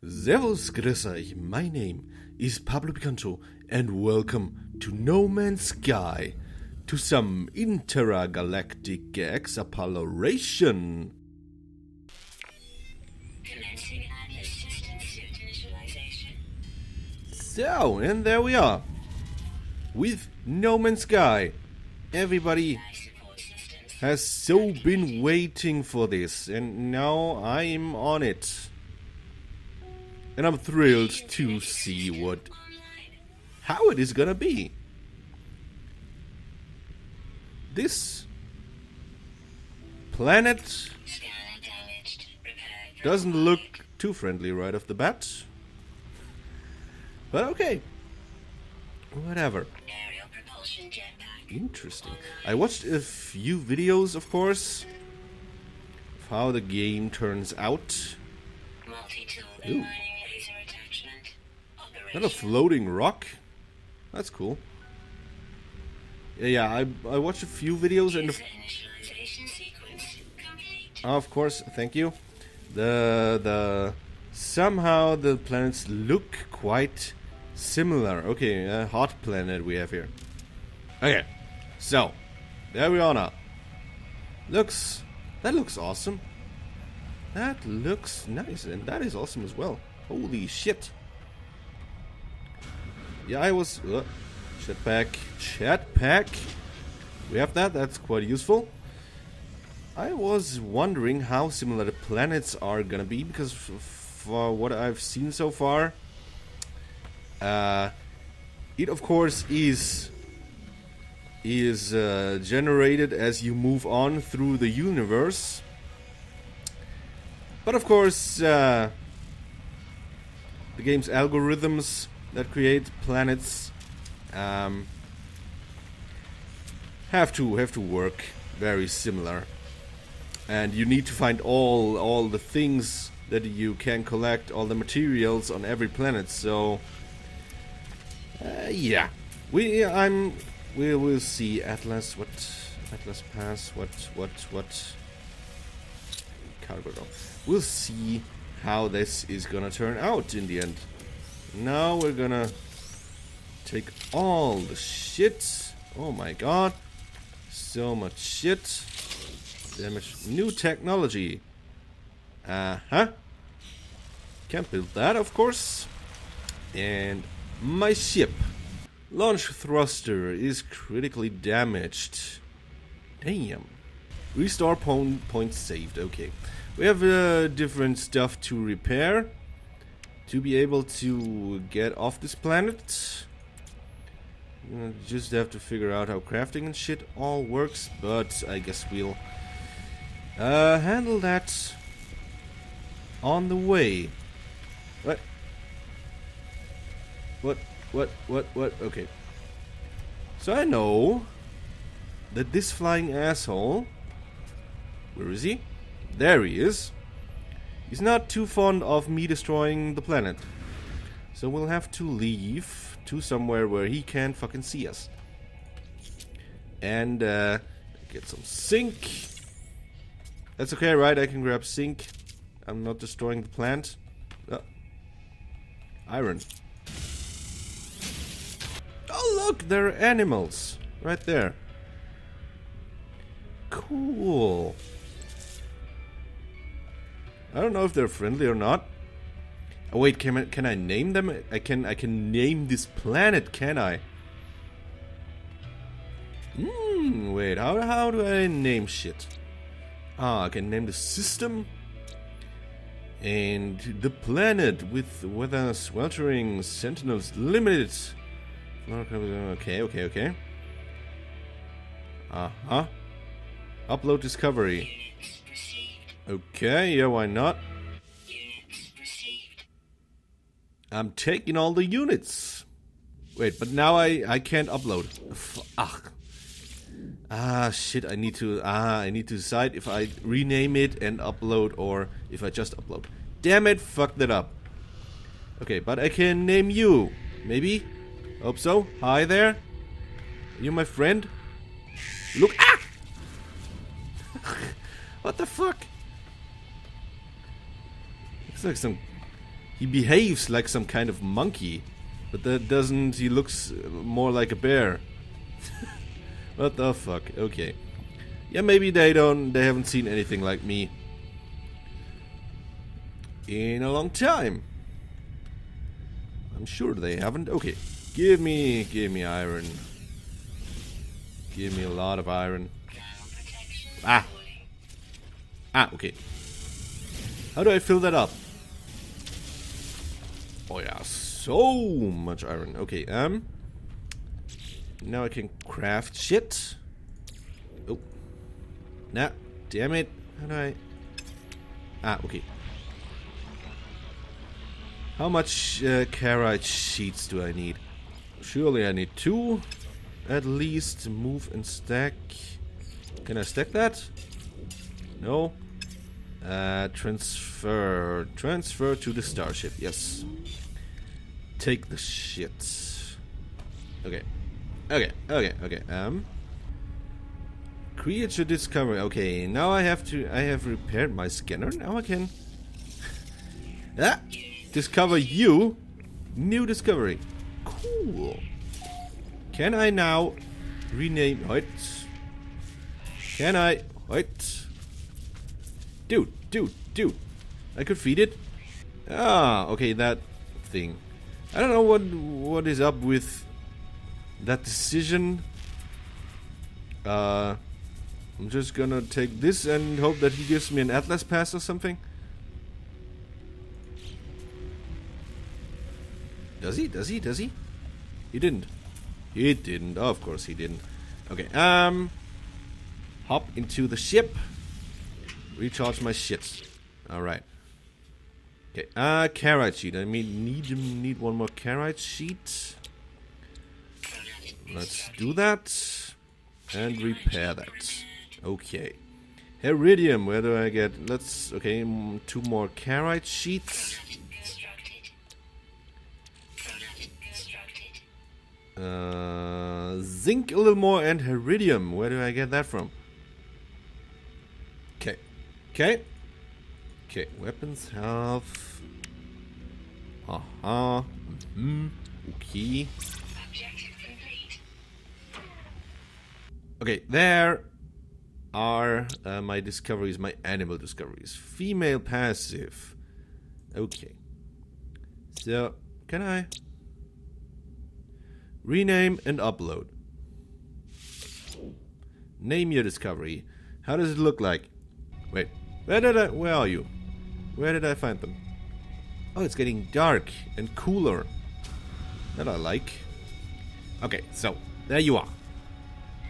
Servus, grüß euch. My name is Pablo Picanto, and welcome to No Man's Sky, to some intergalactic initialization. So, and there we are, with No Man's Sky. Everybody has so been waiting for this, and now I'm on it. And I'm thrilled to see what how it is gonna be. This planet doesn't look too friendly right off the bat. But okay. Whatever. Interesting. I watched a few videos, of course, of how the game turns out. Ooh. Not a floating rock. That's cool. Yeah, yeah. I I watched a few videos and. User initialization sequence complete. Of course, thank you. The the somehow the planets look quite similar. Okay, a hot planet we have here. Okay, so there we are now. Looks that looks awesome. That looks nice, and that is awesome as well. Holy shit! Yeah, I was uh, jetpack, jetpack. We have that. That's quite useful. I was wondering how similar the planets are gonna be because for what I've seen so far, uh, it of course is is uh, generated as you move on through the universe. But of course, uh, the game's algorithms that create planets um, have to have to work very similar. And you need to find all all the things that you can collect all the materials on every planet. So uh, yeah. We i'm we will see atlas what atlas pass what what what cargo we'll see how this is gonna turn out in the end now we're gonna take all the shit oh my god so much shit Damage. New technology. Uh huh. Can't build that, of course. And my ship. Launch thruster is critically damaged. Damn. Restore point, point saved. Okay. We have uh, different stuff to repair to be able to get off this planet. Uh, just have to figure out how crafting and shit all works, but I guess we'll uh, handle that on the way. What? What? What? What? What? Okay. So I know that this flying asshole. Where is he? There he is. He's not too fond of me destroying the planet. So we'll have to leave to somewhere where he can't fucking see us. And, uh, get some zinc. That's okay, right? I can grab zinc. I'm not destroying the plant. Uh, iron. Oh, look! There are animals. Right there. Cool. I don't know if they're friendly or not. Oh wait, can I, can I name them? I can I can name this planet, can I? Hmm, wait, how how do I name shit? Ah, I can name the system and the planet with weather sweltering sentinels limited. Okay, okay, okay. Uh huh. Upload discovery. Okay, yeah, why not? I'm taking all the units. Wait, but now I I can't upload. Fuck. Ah shit! I need to ah I need to decide if I rename it and upload or if I just upload. Damn it! Fucked it up. Okay, but I can name you. Maybe. Hope so. Hi there. Are you my friend? Look ah! what the fuck? Looks like some he behaves like some kind of monkey, but that doesn't. He looks more like a bear. what the fuck? Okay. Yeah, maybe they don't. They haven't seen anything like me in a long time. I'm sure they haven't. Okay, give me, give me iron. Give me a lot of iron. Ah. Ah, okay. How do I fill that up? Oh yeah, so much iron. Okay, um... Now I can craft shit. Oh. Nah, damn it. How do I... Ah, okay. How much uh, carite sheets do I need? Surely I need two. At least move and stack. Can I stack that? No. Uh, transfer. Transfer to the starship. Yes. Take the shit. Okay. Okay. Okay. Okay. Um. Creature discovery. Okay. Now I have to. I have repaired my scanner. Now I can. ah. Discover you. New discovery. Cool. Can I now rename it? Can I? Wait. Dude, dude, dude. I could feed it? Ah, okay, that thing. I don't know what what is up with that decision. Uh, I'm just gonna take this and hope that he gives me an Atlas pass or something. Does he? Does he? Does he? He didn't. He didn't. Oh, of course he didn't. Okay, um... Hop into the ship. Recharge my shits. Alright. Okay, uh, carite sheet. I mean, need, need one more carite sheet. Let's do that. And repair that. Okay. Heridium, where do I get... Let's... Okay, two more carite sheets. Uh, zinc a little more and heridium. Where do I get that from? Okay. Okay. Weapons. Uh huh. Mm hmm. Okay. Okay, there are uh, my discoveries, my animal discoveries. Female passive. Okay. So, can I Rename and upload. Name your discovery. How does it look like? Wait, where did I, where are you? Where did I find them? Oh, it's getting dark and cooler. That I like. Okay, so, there you are.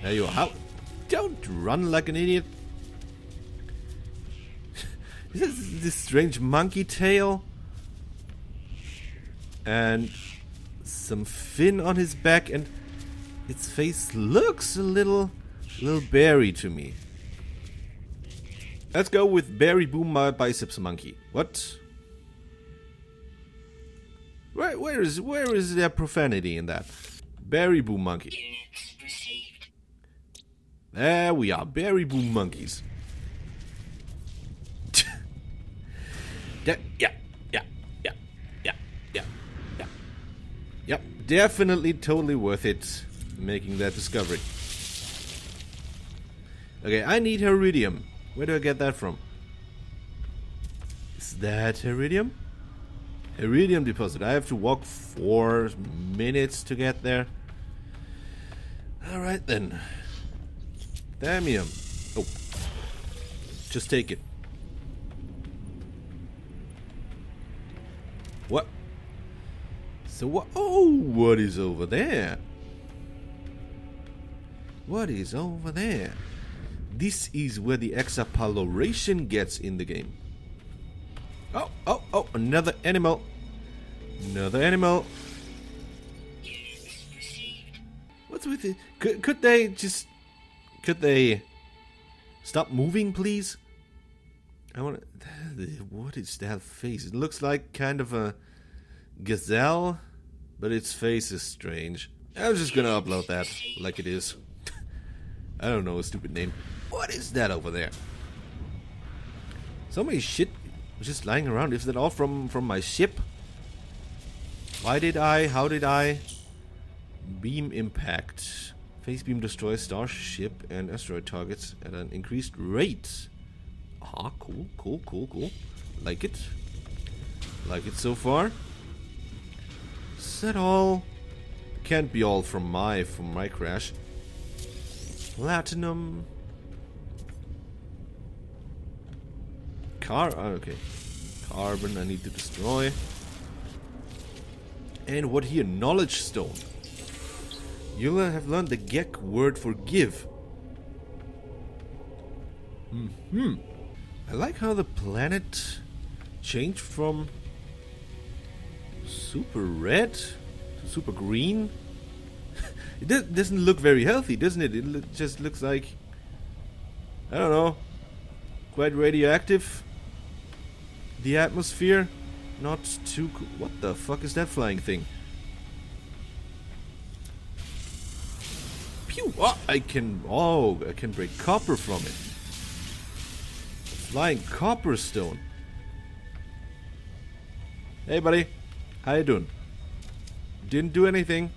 There you are. How? Don't run like an idiot. this, is this strange monkey tail. And some fin on his back, and its face looks a little, little berry to me. Let's go with Berry Boom My Biceps Monkey. What? Where, where is where is there profanity in that? Berry Boom Monkey. There we are, Berry Boom Monkeys. that, yeah, Yep, definitely totally worth it making that discovery. Okay, I need Heridium. Where do I get that from? Is that iridium? Iridium deposit. I have to walk four minutes to get there. Alright then. Thamium. Oh. Just take it. What? So what? Oh, what is over there? What is over there? This is where the exapaloration gets in the game. Oh, oh, oh, another animal. Another animal. What's with it? Could, could they just... Could they... Stop moving, please? I want to... What is that face? It looks like kind of a gazelle but its face is strange. I'm just gonna upload that like it is. I don't know a stupid name. What is that over there? So many shit just lying around. Is that all from from my ship? Why did I? How did I? Beam impact. Phase beam destroys starship and asteroid targets at an increased rate. Ah, cool, cool, cool, cool. Like it. Like it so far. Is that all? Can't be all from my from my crash. Platinum. Car. Oh, okay. Carbon. I need to destroy. And what here? Knowledge stone. You'll have learned the Gek word for give. Hmm. I like how the planet changed from super red to super green. it doesn't look very healthy, doesn't it? It just looks like I don't know, quite radioactive the atmosphere. Not too. What the fuck is that flying thing? Pew! Oh, I can... Oh, I can break copper from it. Flying copper stone. Hey, buddy. How you doing? Didn't do anything.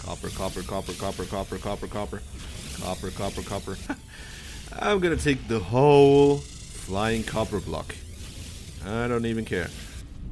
Copper, copper, copper, copper, copper, copper, copper. Copper, copper, copper. I'm gonna take the whole flying copper block. I don't even care.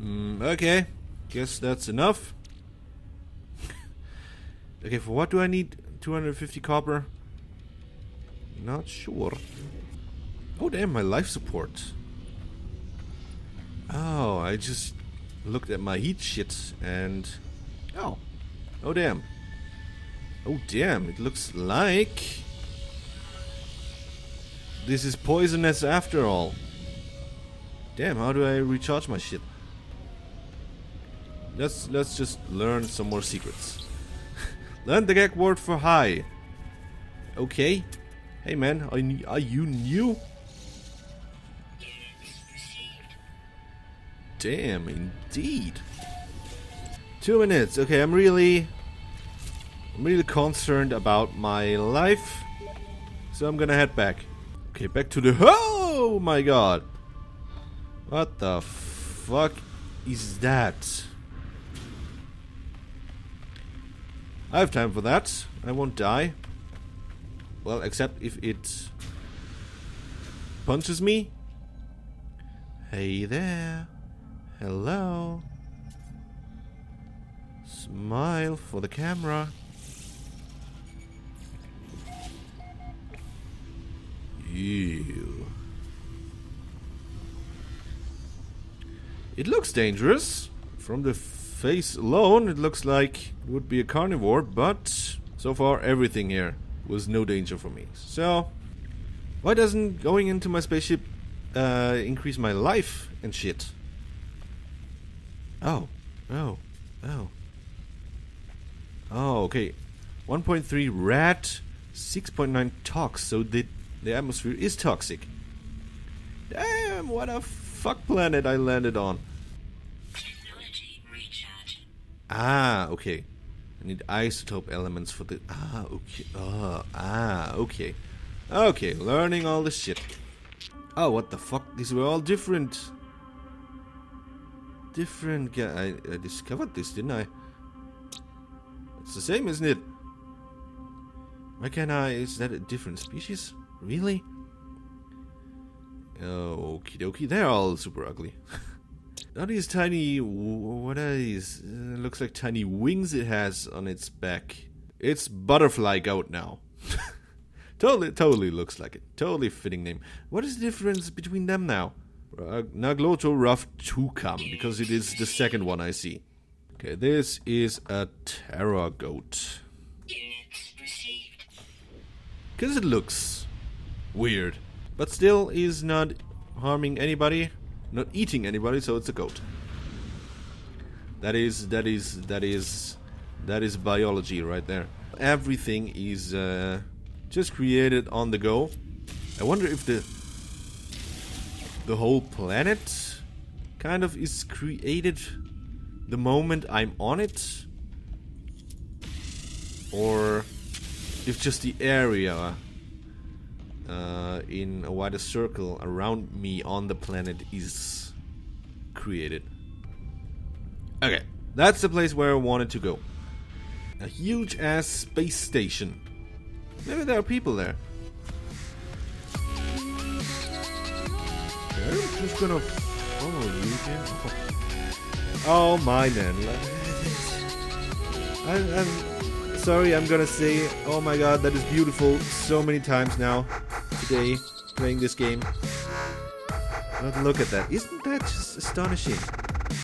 Mm, okay, guess that's enough. okay, for what do I need 250 copper? Not sure. Oh damn, my life support. Oh, I just looked at my heat shit and oh, oh damn. Oh damn, it looks like this is poisonous after all. Damn, how do I recharge my shit? Let's let's just learn some more secrets. learn the Gek word for high. Okay. Hey man, are you, are you new? Damn, indeed. Two minutes. Okay, I'm really, I'm really concerned about my life, so I'm gonna head back. Okay, back to the. Oh my god! What the fuck is that? I have time for that. I won't die. Well, except if it punches me. Hey there. Hello. Smile for the camera. Ew. It looks dangerous. From the face alone, it looks like it would be a carnivore, but so far everything here was no danger for me. So, why doesn't going into my spaceship uh, increase my life and shit? Oh, oh, oh. Oh, okay. 1.3 rat, 6.9 tox, so the, the atmosphere is toxic. Damn, what a fuck planet I landed on. Ah, okay. I need isotope elements for the. Ah, okay. Oh, ah, okay. Okay, learning all this shit. Oh, what the fuck? These were all different. Different. guy. I, I discovered this, didn't I? It's the same, isn't it? Why can't I? Is that a different species? Really? Oh, okie dokie. They're all super ugly. Now these tiny, what are these? Uh, looks like tiny wings it has on its back. It's butterfly goat now. totally, totally looks like it. Totally fitting name. What is the difference between them now? Uh, Nagloto Rough Tukam, because it is the second one I see. Okay, this is a Terror goat. Because it looks weird. But still is not harming anybody, not eating anybody, so it's a goat. That is that is that is that is biology right there. Everything is uh, just created on the go. I wonder if the the whole planet kind of is created the moment I'm on it, or if just the area uh, in a wider circle around me on the planet is created. Okay, That's the place where I wanted to go. A huge ass space station. Maybe there are people there. Okay, I'm just gonna follow you again. Oh, my man. I'm, I'm sorry, I'm gonna say, oh my god, that is beautiful so many times now today playing this game. But look at that. Isn't that just astonishing?